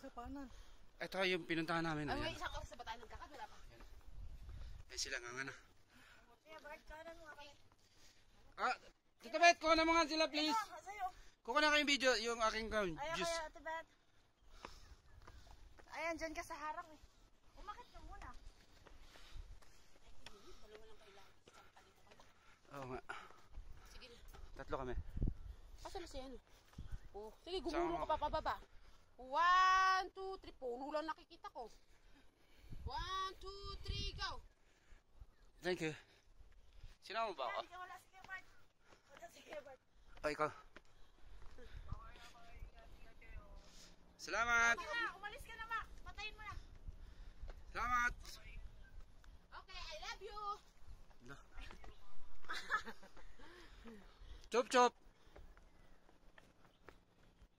sa panan. Ito yung pinuntahan namin. Ay, may isang oras na ba tayo nagkakad? Wala pa. Ayan sila nga nga na. Kaya Bart, kanan mo kami. Ah, Tita Bet, kuha na mo nga sila please. Ah, sa'yo. Kuha na kayong video, yung aking um, Ayaw juice. kaya, Ate Beth. Ayan, dyan ka sa harap eh. Umakit ka muna. Oo nga. Sige na. Tatlo kami. Asan na si ano? Oh, sige, mo. ka pa pababa. One, two, three. Puno lang nakikita ko. One, two, three, go. Thank you. Sinama mo ba ako? Wala si Kuya Bart. Wala si Kuya Bart. O, ikaw. Salamat! Ma, umalis ka na, Ma. Patayin mo na. Salamat! Okay, I love you. Chop chop!